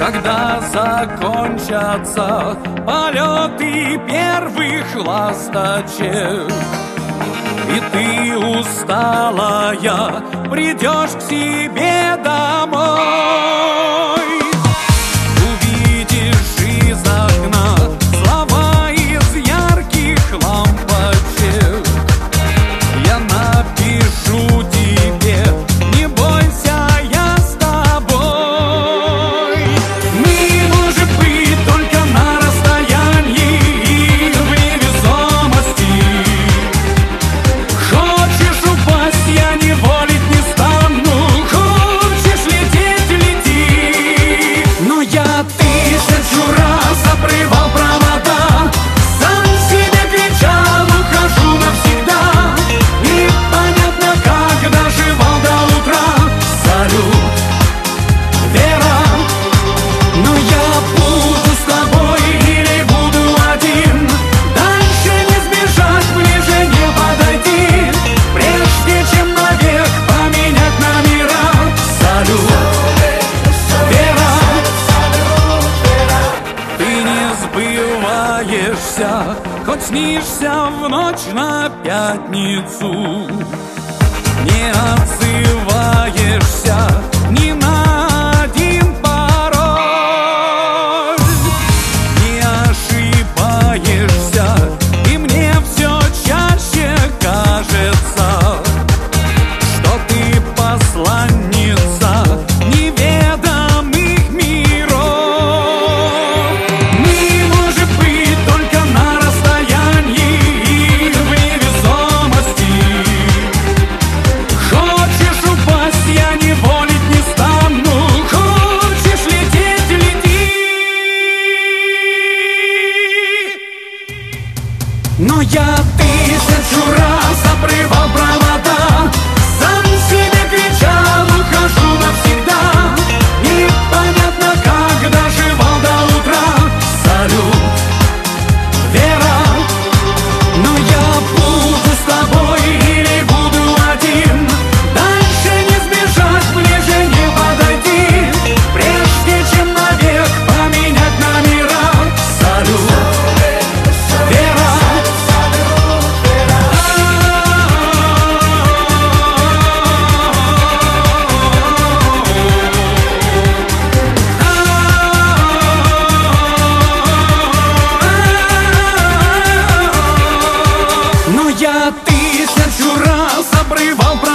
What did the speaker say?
Когда закончатся полеты первых ласточек. И ты усталая придешь к себе домой сбываешься, хоть снишься в ночь на пятницу. Не отзываешься ни Но я тысячу раз обрывал права 欲罢不